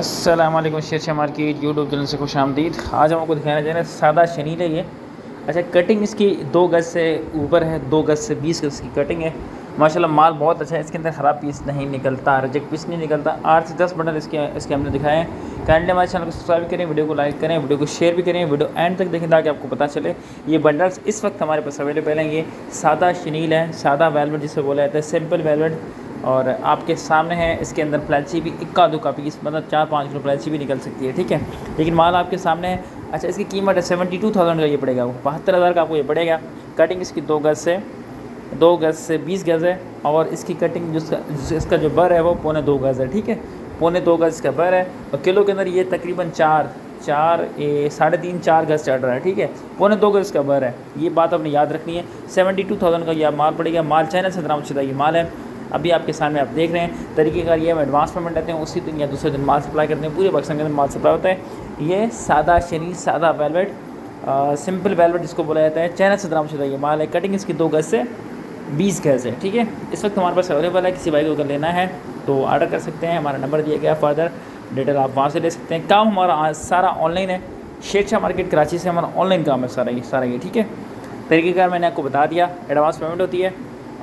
Aslam Sher Shah market YouTube channel से खुश आमदीद आज हम आपको दिखाना चाह रहे हैं सादा शनील है ये अच्छा कटिंग इसकी दो गज से ऊपर है दो गज से बीस गज की कटिंग है माशाल्लाह माल बहुत अच्छा है इसके अंदर ख़राब पीस नहीं निकलता रिजेक्ट पीस नहीं निकलता आठ से दस बंडल इसके इसके हमने दिखाए हैं काइंडली हमारे चैनल को सब्सक्राइब करें वीडियो को लाइक करें वीडियो को शेयर भी करें वीडियो एंड तक देखें ताकि आपको पता चले। ये बंडल्स इस वक्त हमारे पास अवेलेबल हैं। ये सादा शनील है, सादा वेलवेट जिसे बोला जाता है सिंपल वेलवेट और आपके सामने है, इसके अंदर प्लेची भी इक्का दुक्का पीस मतलब चार पाँच किलो प्लेची भी निकल सकती है, ठीक है? लेकिन माल आपके सामने है। अच्छा इसकी कीमत है सेवेंटी टू थाउज़ेंड का ये पड़ेगा वो। बहत्तर हज़ार का आपको ये पड़ेगा। कटिंग इसकी दो गज़ से, दो गज़ से बीस गज़ है और इसकी कटिंग जिसका इसका, जो बर है वो पौने दो गज़ है, ठीक है? पौने दो गज़ इसका बर है और किलो के अंदर ये तकरीबन चार चार साढ़े तीन, चार गज़ चढ़ रहा है, ठीक है? पौने दो गज़ का बर है। ये बात आपने याद रखनी है। सेवेंटी टू थाउज़ेंड का यह माल पड़ेगा। माल चाइना से शुदा ये माल है। अभी आपके सामने आप देख रहे हैं तरीक़ेकार ये हम एडवांस पेमेंट लेते हैं, उसी दिन या दूसरे दिन माल सप्लाई करते हैं, पूरे पाकिस्तान के अंदर माल सप्लाई होता है। ये सादा शनी, सादा वेलवेट सिंपल वेलवेट जिसको बोला जाता है चाइना से शुदा ये माल है। कटिंग इसकी दो गज़ से बीस गज़ है, ठीक है? इस वक्त हमारे पास अवेलेबल है, किसी भाई को अगर लेना है तो ऑर्डर कर सकते हैं। हमारा नंबर दिया गया फर्दर डिटेल आप वहाँ से ले सकते हैं। काम हमारा सारा ऑनलाइन है। शेख शाह मार्केट कराची से हमारा ऑनलाइन काम है सारा ये सारा ये, ठीक है? तरीक़ेकार मैंने आपको बता दिया एडवांस पेमेंट होती है।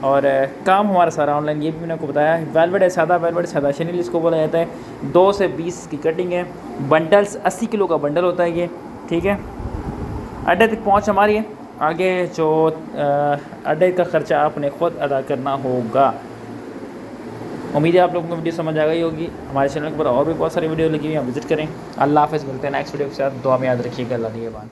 और काम हमारा सारा ऑनलाइन ये भी मैंने आपको बताया वेलवेट है सादा वेलवेट सादा शनील इसको बोला जाता है। दो से बीस की कटिंग है। बंडल्स अस्सी किलो का बंडल होता है ये, ठीक है? अड्डे तक पहुँच हमारी है। आगे जो अड्डे का ख़र्चा आपने ख़ुद अदा करना होगा। उम्मीद है आप लोगों को वीडियो समझ आ गई होगी। हमारे चैनल पर और भी बहुत सारी वीडियो लगी हुई हैं। विज़िट करें। अल्लाह हाफ़ मिलते हैं नेक्स्ट वीडियो के साथ। दुआ में याद रखिएगा। अल्लाह निगेबान